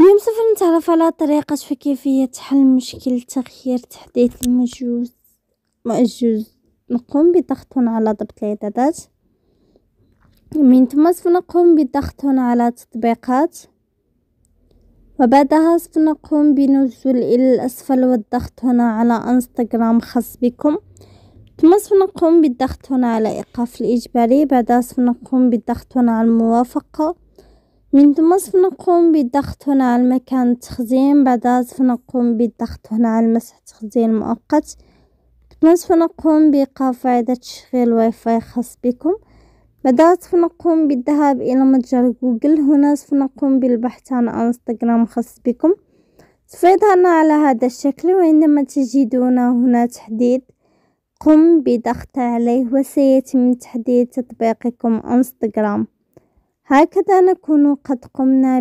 اليوم سوف نتعرف على طريقة وكيفية حل مشكلة تغيير تحديث المجوز مأجوز. نقوم بضغط على ضبط الإعدادات. من ثم سوف نقوم بضغط على تطبيقات. وبعدها سوف نقوم بنزول إلى الأسفل والضغط هنا على إنستغرام خاص بكم. ثم سوف نقوم بالضغط هنا على إيقاف الإجباري. بعدها سوف نقوم بالضغط هنا على الموافقة. من ثم سوف نقوم بالضغط هنا على مكان التخزين بعدها سوف نقوم بالضغط هنا على مسح تخزين مؤقت ثم سوف نقوم بإيقاف وإعادة تشغيل واي فاي خاص بكم بعدها سوف نقوم بالذهاب إلى متجر جوجل هنا سوف نقوم بالبحث عن انستغرام خاص بكم سوف يظهرنا على هذا الشكل وعندما تجدون هنا تحديد قم بضغط عليه وسيتم تحديد تطبيقكم انستغرام هكذا نكون قد قمنا